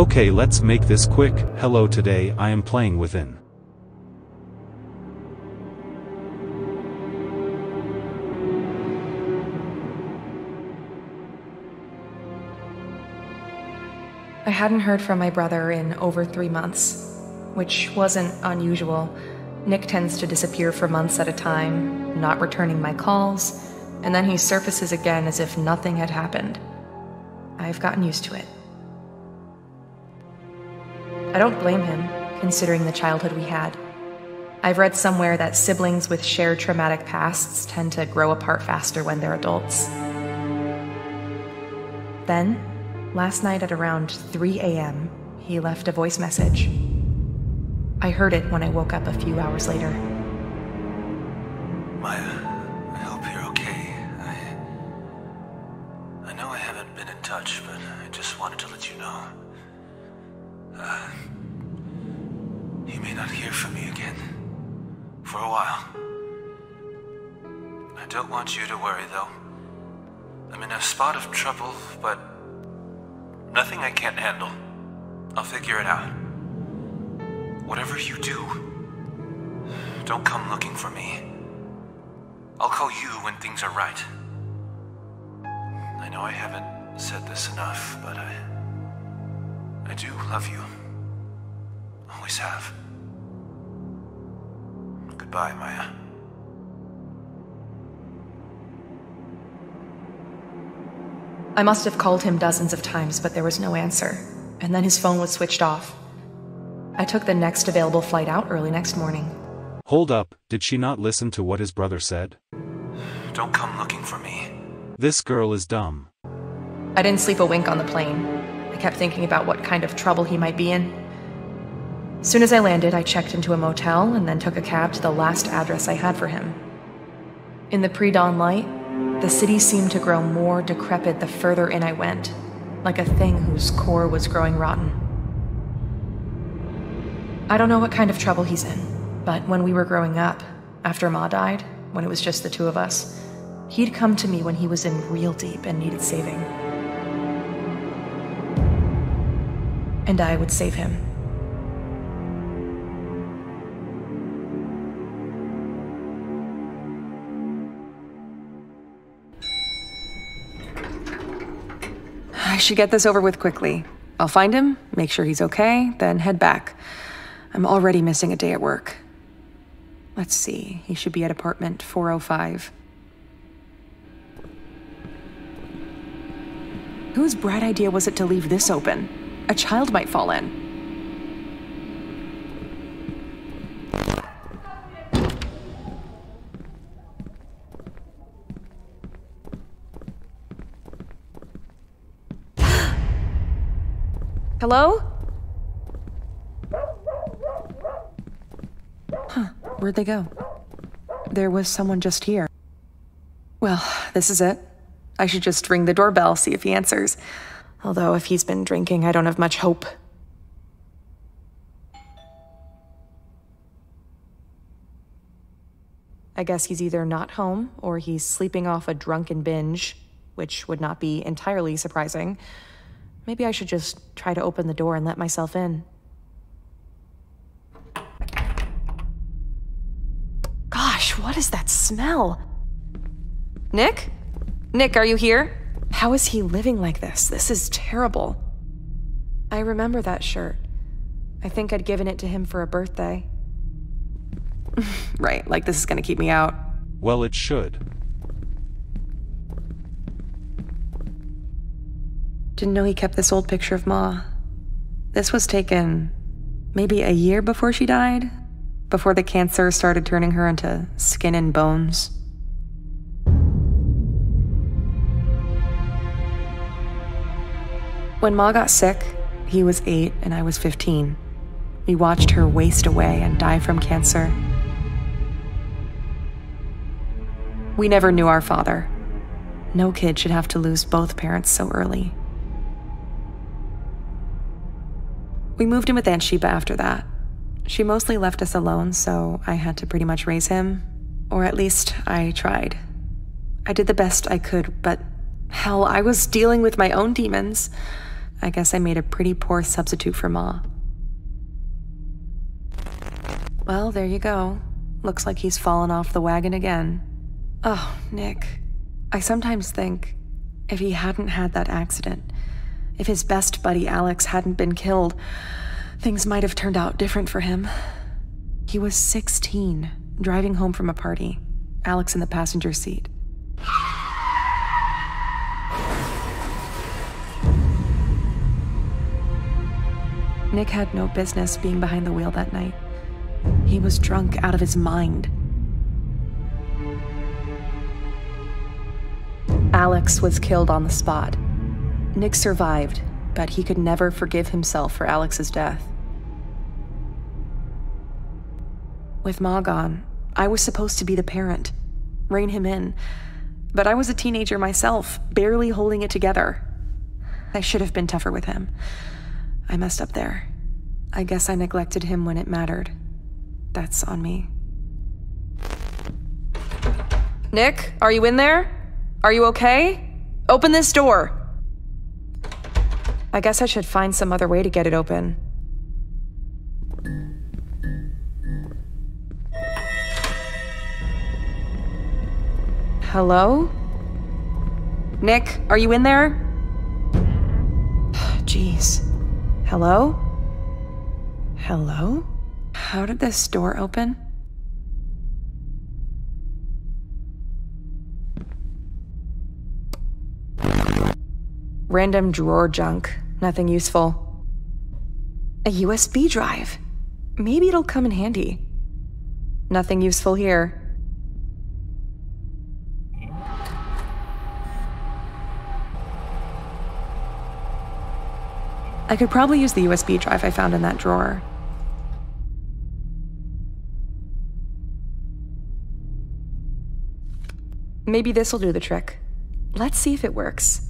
Okay let's make this quick, hello today I am playing within. I hadn't heard from my brother in over three months, which wasn't unusual. Nick tends to disappear for months at a time, not returning my calls, and then he surfaces again as if nothing had happened. I've gotten used to it. I don't blame him, considering the childhood we had. I've read somewhere that siblings with shared traumatic pasts tend to grow apart faster when they're adults. Then, last night at around 3 a.m., he left a voice message. I heard it when I woke up a few hours later. You may not hear from me again. For a while. I don't want you to worry, though. I'm in a spot of trouble, but nothing I can't handle. I'll figure it out. Whatever you do, don't come looking for me. I'll call you when things are right. I know I haven't said this enough, but I. I do love you. Always have. Goodbye, Maya. I must have called him dozens of times, but there was no answer, and then his phone was switched off. I took the next available flight out early next morning. Hold up, did she not listen to what his brother said? Don't come looking for me. This girl is dumb. I didn't sleep a wink on the plane. I kept thinking about what kind of trouble he might be in. Soon as I landed, I checked into a motel and then took a cab to the last address I had for him. In the pre dawn light, the city seemed to grow more decrepit the further in I went, like a thing whose core was growing rotten. I don't know what kind of trouble he's in, but when we were growing up, after Ma died, when it was just the two of us, he'd come to me when he was in real deep and needed saving. And I would save him. I should get this over with quickly. I'll find him, make sure he's okay, then head back. I'm already missing a day at work. Let's see, he should be at apartment 405. Whose bright idea was it to leave this open? A child might fall in. Hello? Huh, where'd they go? There was someone just here. Well, this is it. I should just ring the doorbell, see if he answers. Although, if he's been drinking, I don't have much hope. I guess he's either not home or he's sleeping off a drunken binge, which would not be entirely surprising. Maybe I should just try to open the door and let myself in. Gosh, what is that smell? Nick? Nick, are you here? How is he living like this? This is terrible. I remember that shirt. I think I'd given it to him for a birthday. right, like this is gonna keep me out. Well it should. Didn't know he kept this old picture of Ma. This was taken maybe a year before she died, before the cancer started turning her into skin and bones. When Ma got sick, he was eight and I was 15. We watched her waste away and die from cancer. We never knew our father. No kid should have to lose both parents so early. We moved in with Aunt Sheba after that. She mostly left us alone, so I had to pretty much raise him. Or at least I tried. I did the best I could, but hell, I was dealing with my own demons. I guess I made a pretty poor substitute for Ma. Well, there you go. Looks like he's fallen off the wagon again. Oh, Nick. I sometimes think if he hadn't had that accident, if his best buddy Alex hadn't been killed, things might have turned out different for him. He was 16, driving home from a party, Alex in the passenger seat. Nick had no business being behind the wheel that night. He was drunk out of his mind. Alex was killed on the spot. Nick survived, but he could never forgive himself for Alex's death. With Ma gone, I was supposed to be the parent, rein him in. But I was a teenager myself, barely holding it together. I should have been tougher with him. I messed up there. I guess I neglected him when it mattered. That's on me. Nick, are you in there? Are you okay? Open this door. I guess I should find some other way to get it open. Hello? Nick, are you in there? Jeez. Hello? Hello? How did this door open? Random drawer junk. Nothing useful. A USB drive. Maybe it'll come in handy. Nothing useful here. I could probably use the USB drive I found in that drawer. Maybe this'll do the trick. Let's see if it works.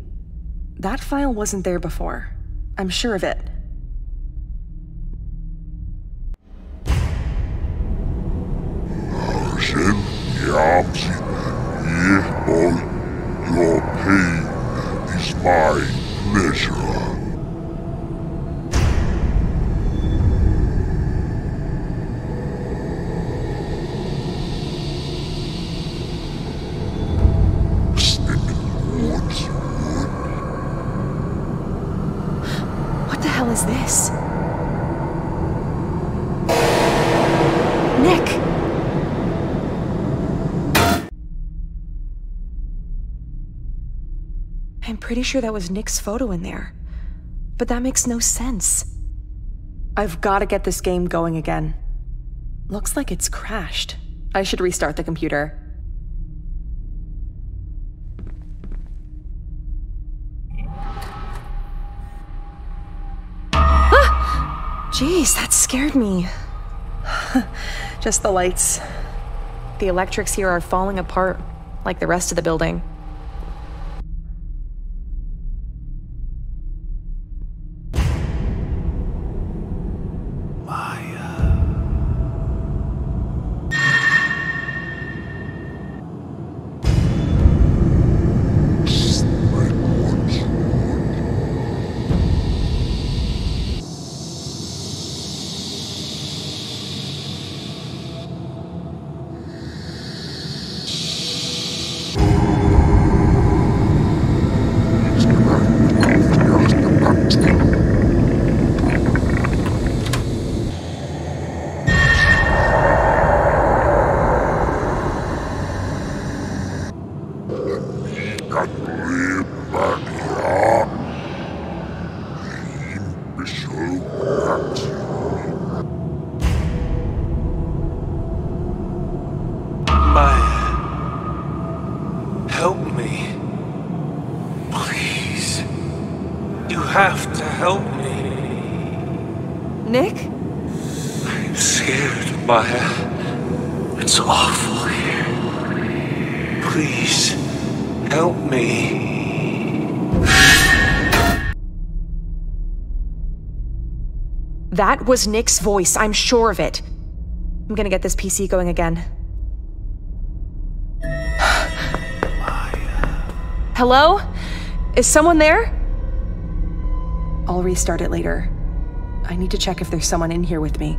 that file wasn't there before. I'm sure of it. Sure that was Nick's photo in there. But that makes no sense. I've gotta get this game going again. Looks like it's crashed. I should restart the computer. Ah! Jeez, that scared me. Just the lights. The electrics here are falling apart, like the rest of the building. Please, help me. That was Nick's voice, I'm sure of it. I'm gonna get this PC going again. Hello? Is someone there? I'll restart it later. I need to check if there's someone in here with me.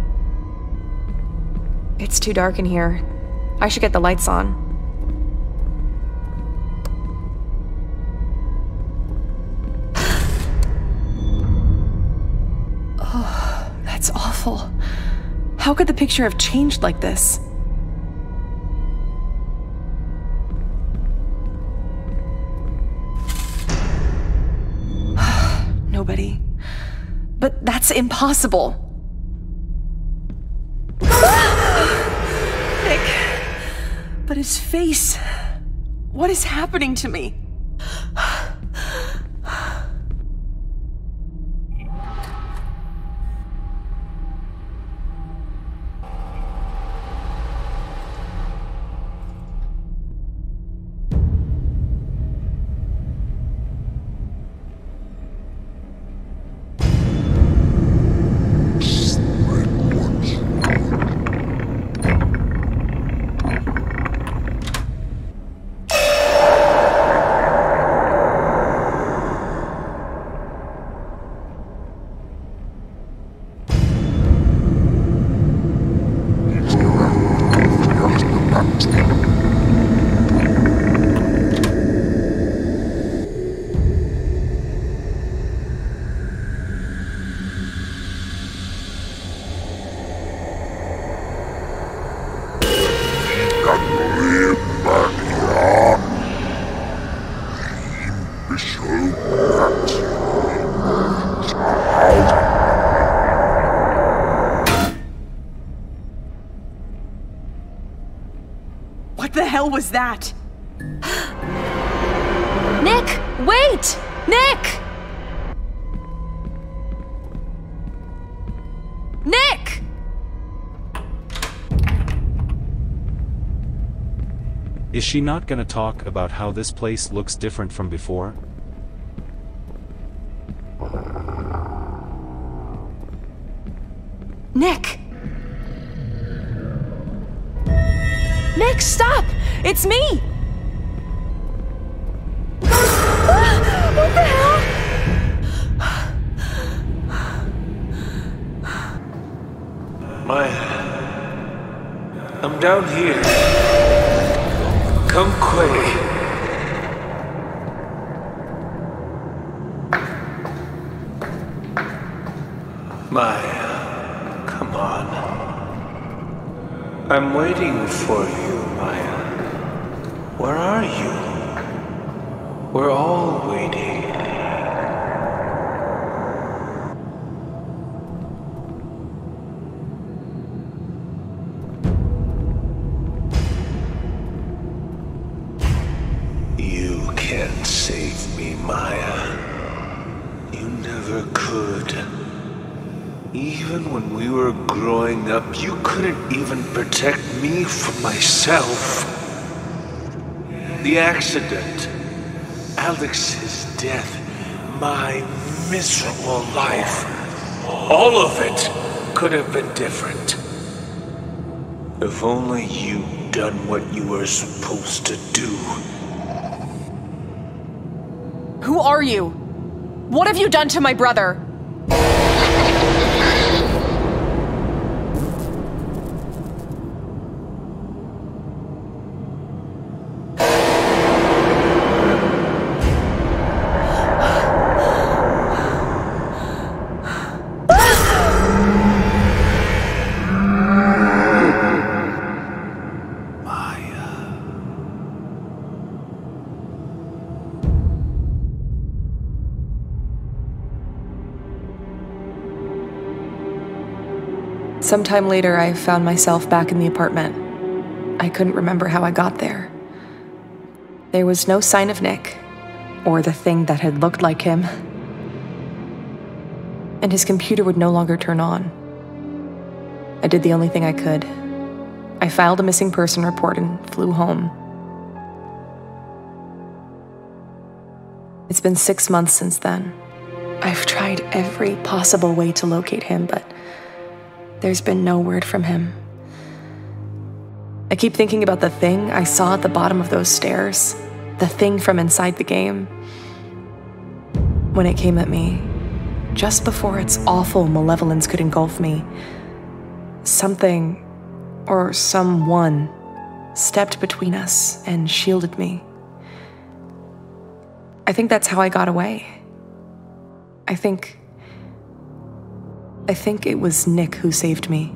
It's too dark in here. I should get the lights on. Awful. How could the picture have changed like this? Nobody. But that's impossible. Nick. But his face. What is happening to me? Hell was that? Nick, wait! Nick! Nick! Is she not gonna talk about how this place looks different from before? Nick! Nick, stop! It's me! Maya. I'm down here. Come quick. Maya, come on. I'm waiting for you, Maya. Where are you? We're all waiting. You can't save me, Maya. You never could. Even when we were growing up, you couldn't even protect me from myself. The accident, Alex's death, my miserable life, all of it could have been different. If only you'd done what you were supposed to do. Who are you? What have you done to my brother? Sometime later, I found myself back in the apartment. I couldn't remember how I got there. There was no sign of Nick, or the thing that had looked like him. and his computer would no longer turn on. I did the only thing I could. I filed a missing person report and flew home. It's been six months since then. I've tried every possible way to locate him, but there's been no word from him. I keep thinking about the thing I saw at the bottom of those stairs, the thing from inside the game. When it came at me, just before its awful malevolence could engulf me, something or someone stepped between us and shielded me. I think that's how I got away. I think. I think it was Nick who saved me.